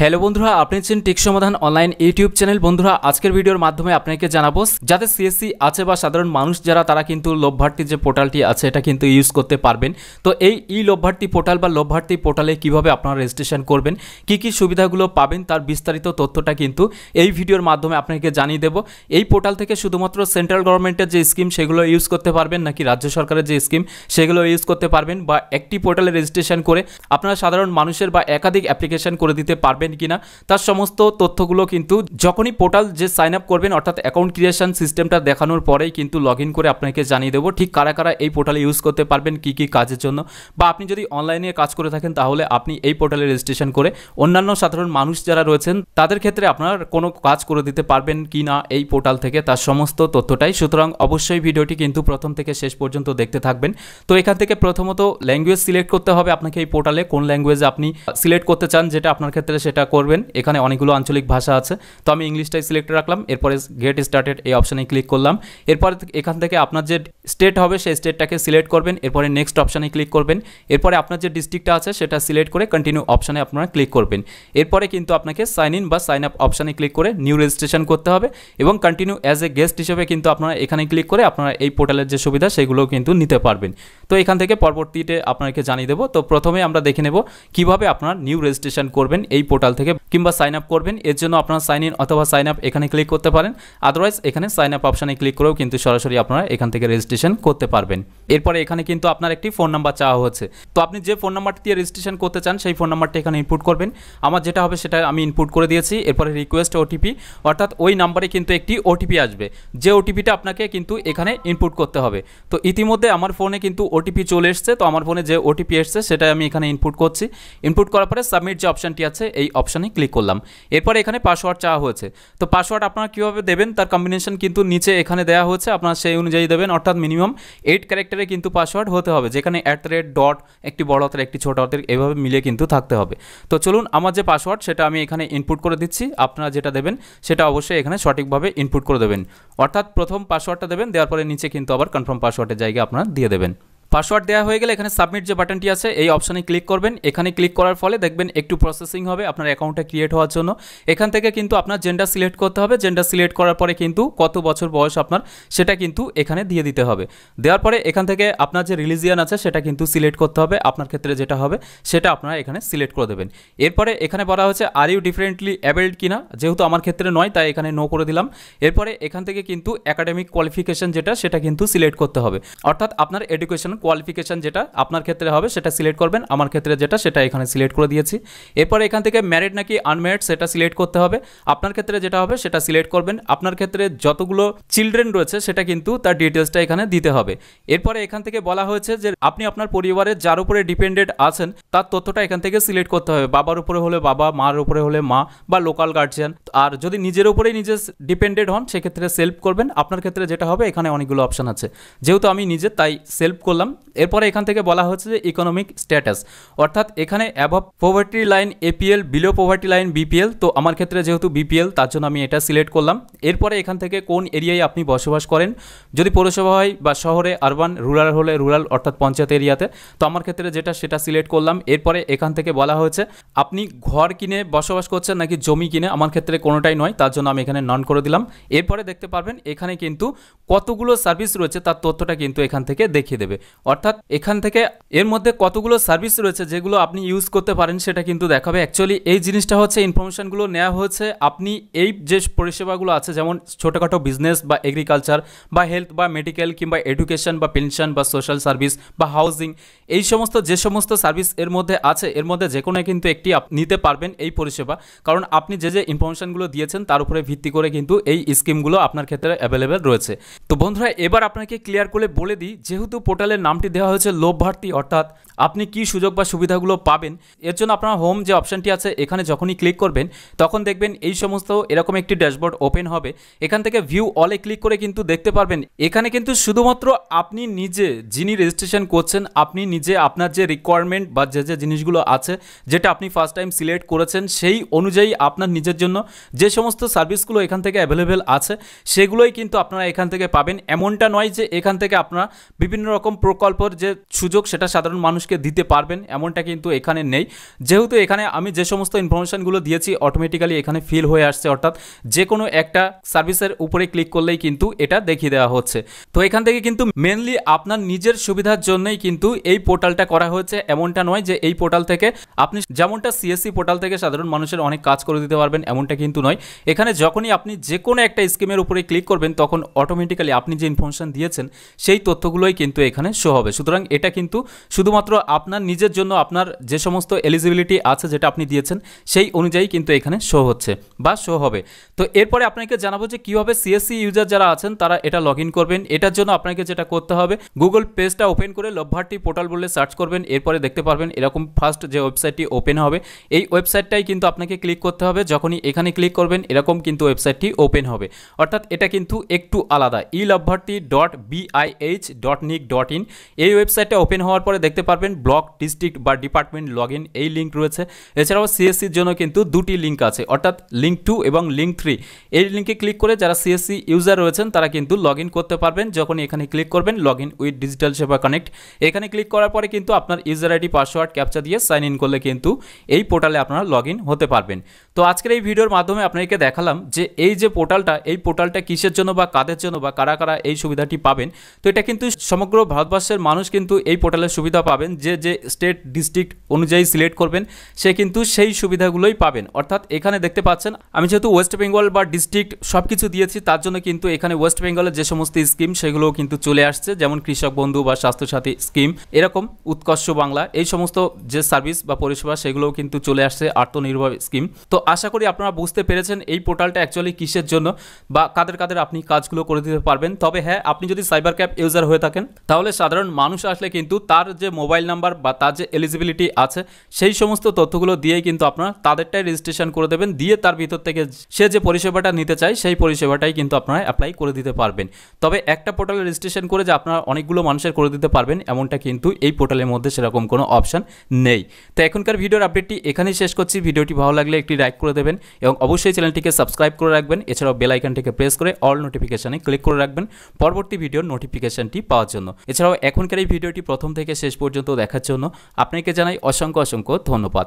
Hello বন্ধুরা, আপনি ছিলেন টেক সমাধান অনলাইন ইউটিউব চ্যানেল। বন্ধুরা, আজকের ভিডিওর মাধ্যমে আপনাকে জানাব, যাদের সিএসসি আছে বা সাধারণ মানুষ যারা, তারা কিন্তু লোভভার্তি যে পোর্টালটি আছে, এটা কিন্তু ইউজ করতে পারবেন। তো এই ই লোভভার্তি পোর্টাল বা লোভভার্তি পোর্টালে কীভাবে আপনারা রেজিস্ট্রেশন করবেন, কি কি সুবিধাগুলো পাবেন, তার বিস্তারিত তথ্যটা কিন্তু এই ভিডিওর মাধ্যমে আপনাকে জানিয়ে দেব। এই পোর্টাল থেকে শুধুমাত্র সেন্ট্রাল গভর্নমেন্টের যে স্কিম সেগুলো ইউজ করতে পারবেন, নাকি রাজ্য সরকারের যে স্কিম সেগুলো ইউজ করতে পারবেন, বা একটি পোর্টালে রেজিস্ট্রেশন করে আপনারা সাধারণ মানুষের বা একাধিক অ্যাপ্লিকেশন করে দিতে পারবেন। কিনা, তার সমস্ত তথ্যগুলো কিন্তু যখনই পোর্টাল যে সাইন আপ করবেন, অর্থাৎ অ্যাকাউন্ট ক্রিয়েশন সিস্টেমটা দেখানোর পরেই কিন্তু লগ করে আপনাকে জানিয়ে দেবো ঠিক কারা কারা এই পোর্টালে ইউজ করতে পারবেন, কি কি কাজের জন্য। বা আপনি যদি অনলাইনে কাজ করে থাকেন, তাহলে আপনি এই পোর্টালে রেজিস্ট্রেশন করে অন্যান্য সাধারণ মানুষ যারা রয়েছেন, তাদের ক্ষেত্রে আপনার কোনো কাজ করে দিতে পারবেন কি না এই পোর্টাল থেকে, তার সমস্ত তথ্যটাই। সুতরাং অবশ্যই ভিডিওটি কিন্তু প্রথম থেকে শেষ পর্যন্ত দেখতে থাকবেন। তো এখান থেকে প্রথমত ল্যাঙ্গুয়েজ সিলেক্ট করতে হবে আপনাকে এই পোর্টালে, কোন ল্যাঙ্গুয়েজ আপনি সিলেক্ট করতে চান, যেটা আপনার ক্ষেত্রে সেটা করবেন। এখানে অনেকগুলো আঞ্চলিক ভাষা আছে। তো আমি ইংলিশটাই সিলেক্ট রাখলাম। এরপরে গেট স্টার্টেড এই অপশানে ক্লিক করলাম। এরপরে এখান থেকে আপনার যে স্টেট হবে, সেই স্টেটটাকে সিলেক্ট করবেন। এরপরে নেক্সট অপশানে ক্লিক করবেন। এরপরে আপনার যে ডিস্ট্রিক্টটা আছে, সেটা সিলেক্ট করে কন্টিনিউ অপশানে আপনারা ক্লিক করবেন। এরপরে কিন্তু আপনাকে সাইন ইন বা সাইন আপ অপশানে ক্লিক করে নিউ রেজিস্ট্রেশন করতে হবে এবং কন্টিনিউ অ্যাজ এ গেস্ট হিসেবে কিন্তু আপনারা এখানে ক্লিক করে আপনারা এই পোর্টালের যে সুবিধা সেগুলোও কিন্তু নিতে পারবেন। তো এখান থেকে পরবর্তীতে আপনাকে জানিয়ে দেবো। তো প্রথমে আমরা দেখে নেব কীভাবে আপনার নিউ রেজিস্ট্রেশন করবেন এই পোর্টাল থেকে কিংবা সাইন আপ করবেন। এর জন্য আপনারা সাইন ইন অথবা সাইন আপ এখানে ক্লিক করতে পারেন। আদারওয়াইজ এখানে সাইন আপ অপশানে ক্লিক করেও কিন্তু সরাসরি আপনারা এখান থেকে রেজিস্ট্রেশন করতে পারবেন। এরপরে এখানে কিন্তু আপনার একটি ফোন নাম্বার চাওয়া হচ্ছে। তো আপনি যে ফোন নাম্বারটি দিয়ে রেজিস্ট্রেশন করতে চান, সেই ফোন নাম্বারটি এখানে ইনপুট করবেন। আমার যেটা হবে সেটা আমি ইনপুট করে দিয়েছি। এরপরে রিকোয়েস্ট ওটিপি অর্থাৎ ওই নাম্বারে কিন্তু একটি ওটিপি আসবে। যে ওটিপিটা আপনাকে কিন্তু এখানে ইনপুট করতে হবে। তো ইতিমধ্যে আমার ফোনে কিন্তু ওটিপি চলে এসছে। তো আমার ফোনে যে ওটিপি এসছে, সেটা আমি এখানে ইনপুট করছি। ইনপুট করার পরে সাবমিট যে অপশানটি আছে, এই অপশানে ক্লিক করলাম। এরপরে এখানে পাসওয়ার্ড চাওয়া হয়েছে। তো পাসওয়ার্ড আপনারা কীভাবে দেবেন? তার কম্বিনেশন কিন্তু নিচে এখানে দেওয়া হয়েছে। আপনারা সেই অনুযায়ী দেবেন, অর্থাৎ মিনিমাম এইট ক্যারেক্টারে কিন্তু পাসওয়ার্ড হতে হবে, যেখানে অ্যাট দ্য রেট ডট একটি বড় হাতের একটি ছোট হাতের এভাবে মিলে কিন্তু থাকতে হবে। তো চলুন, আমার যে পাসওয়ার্ড সেটা আমি এখানে ইনপুট করে দিচ্ছি, আপনারা যেটা দেবেন সেটা অবশ্যই এখানে সঠিকভাবে ইনপুট করে দেবেন। অর্থাৎ প্রথম পাসওয়ার্ডটা দেবেন, দেওয়ার পরে নিচে কিন্তু আবার কনফার্ম পাসওয়ার্ডের জায়গায় আপনারা দিয়ে দেবেন। পাসওয়ার্ড দেওয়া হয়ে গেলে এখানে সাবমিট যে বাটনটি আছে, এই অপশানে ক্লিক করবেন। এখানে ক্লিক করার ফলে দেখবেন একটু প্রসেসিং হবে আপনার অ্যাকাউন্টটা ক্রিয়েট হওয়ার জন্য। এখান থেকে কিন্তু আপনার জেন্ডার সিলেক্ট করতে হবে। জেন্ডার সিলেক্ট করার পরে কিন্তু কত বছর বয়স আপনার, সেটা কিন্তু এখানে দিয়ে দিতে হবে। দেওয়ার পরে এখান থেকে আপনার যে রিলিজিয়ান আছে, সেটা কিন্তু সিলেক্ট করতে হবে। আপনার ক্ষেত্রে যেটা হবে, সেটা আপনারা এখানে সিলেক্ট করে দেবেন। এরপরে এখানে বলা হচ্ছে আর ইউ ডিফারেন্টলি অ্যাবেল্ড কিনা? যেহেতু আমার ক্ষেত্রে নয়, তাই এখানে নো করে দিলাম। এরপরে এখান থেকে কিন্তু একাডেমিক কোয়ালিফিকেশন যেটা, সেটা কিন্তু সিলেক্ট করতে হবে। অর্থাৎ আপনার এডুকেশন কোয়ালিফিকেশন যেটা আপনার ক্ষেত্রে হবে, সেটা সিলেক্ট করবেন। আমার ক্ষেত্রে যেটা, সেটা এখানে সিলেক্ট করে দিয়েছি। এরপর এখান থেকে ম্যারিড নাকি আনম্যারিড সেটা সিলেক্ট করতে হবে। আপনার ক্ষেত্রে যেটা হবে, সেটা সিলেক্ট করবেন। আপনার ক্ষেত্রে যতগুলো চিলড্রেন রয়েছে, সেটা কিন্তু তার ডিটেলসটা এখানে দিতে হবে। এরপরে এখান থেকে বলা হয়েছে যে, আপনি আপনার পরিবারের যার উপরে ডিপেন্ডেন্ট আছেন, তার তথ্যটা এখান থেকে সিলেক্ট করতে হবে। বাবার উপরে হলে বাবা, মার উপরে হলে মা বা লোকাল গার্জিয়ান আর যদি নিজের উপরেই নিজে ডিপেন্ডেন্ট হন, সেক্ষেত্রে সেলফ করবেন। আপনার ক্ষেত্রে যেটা হবে, এখানে অনেকগুলো অপশান আছে। যেহেতু আমি নিজে, তাই সেলফ করলাম। bakalım. এরপরে এখান থেকে বলা হচ্ছে যে ইকোনমিক স্ট্যাটাস অর্থাৎ এখানে above poverty line APL below poverty line BPL তো আমার ক্ষেত্রে যেহেতু বিপিএল তার জন্য আমি এটা সিলেক্ট করলাম। এরপরে এখান থেকে কোন এরিয়ায় আপনি বসবাস করেন? যদি পৌরসভা হয় বা শহরে আরবান রুরাল হলে রুরাল অর্থাৎ পঞ্চায়েত এরিয়াতে, তো আমার ক্ষেত্রে যেটা, সেটা সিলেক্ট করলাম। এরপরে এখান থেকে বলা হয়েছে, আপনি ঘর কিনে বসবাস করছেন নাকি জমি কিনে? আমার ক্ষেত্রে কোনোটাই নয়, তার জন্য আমি এখানে নন করে দিলাম। এরপরে দেখতে পারবেন, এখানে কিন্তু কতগুলো সার্ভিস রয়েছে, তার তথ্যটা কিন্তু এখান থেকে দেখিয়ে দেবে। অর্থাৎ এখান থেকে এর মধ্যে কতগুলো সার্ভিস রয়েছে যেগুলো আপনি ইউজ করতে পারেন সেটা কিন্তু দেখাবে। অ্যাকচুয়ালি এই জিনিসটা হচ্ছে ইনফরমেশনগুলো নেওয়া হয়েছে। আপনি এই যে পরিষেবাগুলো আছে, যেমন ছোটোখাটো বিজনেস বা এগ্রিকালচার বা হেলথ বা মেডিকেল কিংবা এডুকেশন বা পেনশন বা সোশ্যাল সার্ভিস বা হাউজিং এই সমস্ত, যে সমস্ত সার্ভিস এর মধ্যে আছে, এর মধ্যে যে কোনো কিন্তু একটি নিতে পারবেন এই পরিষেবা। কারণ আপনি যে যে ইনফরমেশনগুলো দিয়েছেন, তার উপরে ভিত্তি করে কিন্তু এই স্কিমগুলো আপনার ক্ষেত্রে অ্যাভেলেবেল রয়েছে। তো বন্ধুরা, এবার আপনাকে ক্লিয়ার করে বলে দিই, যেহেতু পোর্টালের নামটি দেওয়া হয়েছে লোভ ভারতী অর্থাৎ আপনি কি সুযোগ বা সুবিধাগুলো পাবেন, এর জন্য আপনার হোম যে অপশানটি আছে, এখানে যখনই ক্লিক করবেন, তখন দেখবেন এই সমস্ত এরকম একটি ড্যাশবোর্ড ওপেন হবে। এখান থেকে ভিউ অলে ক্লিক করে কিন্তু দেখতে পারবেন, এখানে কিন্তু শুধুমাত্র আপনি নিজে যিনি রেজিস্ট্রেশন করছেন, আপনি নিজে আপনার যে রিকোয়ারমেন্ট বা যে যে জিনিসগুলো আছে, যেটা আপনি ফার্স্ট টাইম সিলেক্ট করেছেন, সেই অনুযায়ী আপনার নিজের জন্য যে সমস্ত সার্ভিসগুলো এখান থেকে অ্যাভেলেবেল আছে, সেগুলোই কিন্তু আপনারা এখান থেকে পাবেন। এমনটা নয় যে এখান থেকে আপনারা বিভিন্ন রকম প্রকল্প স্বার্থপর যে সুযোগ সেটা সাধারণ মানুষকে দিতে পারবেন, এমনটা কিন্তু এখানে নেই। যেহেতু এখানে আমি যে সমস্ত ইনফরমেশনগুলো দিয়েছি অটোমেটিক্যালি এখানে ফিল হয়ে আসছে, অর্থাৎ যে কোনো একটা সার্ভিসের উপরে ক্লিক করলেই কিন্তু এটা দেখিয়ে দেওয়া হচ্ছে। তো এখান থেকে কিন্তু মেনলি আপনার নিজের সুবিধার জন্যই কিন্তু এই পোর্টালটা করা হয়েছে, এমনটা নয় যে এই পোর্টাল থেকে আপনি যেমনটা সিএসসি পোর্টাল থেকে সাধারণ মানুষের অনেক কাজ করে দিতে পারবেন, এমনটা কিন্তু নয়। এখানে যখনই আপনি যে কোনো একটা স্কিমের উপরে ক্লিক করবেন, তখন অটোমেটিক্যালি আপনি যে ইনফরমেশন দিয়েছেন, সেই তথ্যগুলোই কিন্তু এখানে শো হবে। সুতরাং এটা কিন্তু শুধুমাত্র আপনার নিজের জন্য আপনার যে সমস্ত এলিজিবিলিটি আছে যেটা আপনি দিয়েছেন, সেই অনুযায়ী কিন্তু এখানে শো হচ্ছে বা শো হবে। তো এরপরে আপনাকে জানাব যে কীভাবে সিএসসি ইউজার যারা আছেন, তারা এটা লগ করবেন। এটার জন্য আপনাকে যেটা করতে হবে গুগল পেজটা ওপেন করে লভ্যার্টি পোর্টাল বলে সার্চ করবেন। এরপরে দেখতে পারবেন এরকম ফার্স্ট যে ওয়েবসাইটটি ওপেন হবে, এই ওয়েবসাইটটাই কিন্তু আপনাকে ক্লিক করতে হবে। যখনই এখানে ক্লিক করবেন, এরকম কিন্তু ওয়েবসাইটটি ওপেন হবে। অর্থাৎ এটা কিন্তু একটু আলাদা e লভ্যার্টি dot B I H dot nic dot in এই ওয়েবসাইটটা ওপেন হওয়ার পরে দেখতে পারবেন ব্লক ডিস্ট্রিক্ট বা ডিপার্টমেন্ট লগ এই লিঙ্ক রয়েছে। এছাড়াও সিএসসির জন্য কিন্তু দুটি লিঙ্ক আছে, অর্থাৎ লিঙ্ক টু এবং লিঙ্ক থ্রি এই লিঙ্কে ক্লিক করে যারা সিএসসি ইউজার রয়েছেন, তারা কিন্তু লগ করতে পারবেন। যখন এখানে ক্লিক করবেন log in with digital Seva connect এখানে ক্লিক করার পরে কিন্তু আপনার ইউজার আইডি পাসওয়ার্ড ক্যাপচা দিয়ে সাইন ইন করলে কিন্তু এই পোর্টালে আপনারা লগ হতে পারবেন। তো আজকের এই ভিডিওর মাধ্যমে আপনাকে দেখালাম যে এই যে পোর্টালটা এই পোর্টালটা কিসের জন্য বা কাদের জন্য বা কারা কারা এই সুবিধাটি পাবেন, তো এটা কিন্তু সমগ্র ভারতবর্ষের মানুষ কিন্তু এই পোর্টালের সুবিধা পাবেন, যে যে স্টেট ডিস্ট্রিক্ট অনুযায়ী সিলেক্ট করবেন, সে কিন্তু সেই সুবিধাগুলোই পাবেন। অর্থাৎ এখানে দেখতে পাচ্ছেন, আমি যেহেতু ওয়েস্ট বেঙ্গল বা ডিস্ট্রিক্ট সব কিছু দিয়েছি, তার জন্য কিন্তু এখানে ওয়েস্ট বেঙ্গলের যে সমস্ত স্কিম, সেগুলোও কিন্তু চলে আসছে, যেমন কৃষক বন্ধু বা স্বাস্থ্যসাথী স্কিম, এরকম উৎকর্ষ বাংলা, এই সমস্ত যে সার্ভিস বা পরিষেবা, সেগুলোও কিন্তু চলে আসছে, আত্মনির্ভর স্কিম। তো আশা করি আপনারা বুঝতে পেরেছেন এই পোর্টালটা অ্যাকচুয়ালি কিসের জন্য বা কাদের কাদের আপনি কাজগুলো করে দিতে পারবেন। তবে হ্যাঁ আপনি যদি সাইবার ক্যাপ ইউজার হয়ে থাকেন, তাহলে সাধারণ মানুষ আসলে কিন্তু তার যে মোবাইল নাম্বার বা তার যে এলিজিবিলিটি আছে, সেই সমস্ত তথ্যগুলো দিয়েই কিন্তু আপনারা তাদেরটাই রেজিস্ট্রেশন করে দেবেন, দিয়ে তার ভিতর থেকে সে যে পরিষেবাটা নিতে চায়, সেই পরিষেবাটাই কিন্তু আপনারা অ্যাপ্লাই করে দিতে পারবেন। তবে একটা পোর্টালে রেজিস্ট্রেশন করে যে আপনারা অনেকগুলো মানুষের করে দিতে পারবেন, এমনটা কিন্তু এই পোর্টালের মধ্যে সেরকম কোনো অপশান নেই। তো এখনকার ভিডিওর আপডেটটি এখানেই শেষ করছি। ভিডিওটি ভালো লাগলে একটি লাইক করে দেবেন এবং অবশ্যই চ্যানেলটিকে সাবস্ক্রাইব করে রাখবেন। এছাড়াও বেল আইকনটিকে প্রেস করে অল নোটিফিকেশানে ক্লিক করে রাখবেন, পরবর্তী ভিডিওর নোটিফিকেশানটি পাওয়ার জন্য। এছাড়াও এখনকার এই ভিডিওটি প্রথম থেকে শেষ পর্যন্ত দেখার জন্য আপনাকে জানাই অসংখ্য অসংখ্য ধন্যবাদ।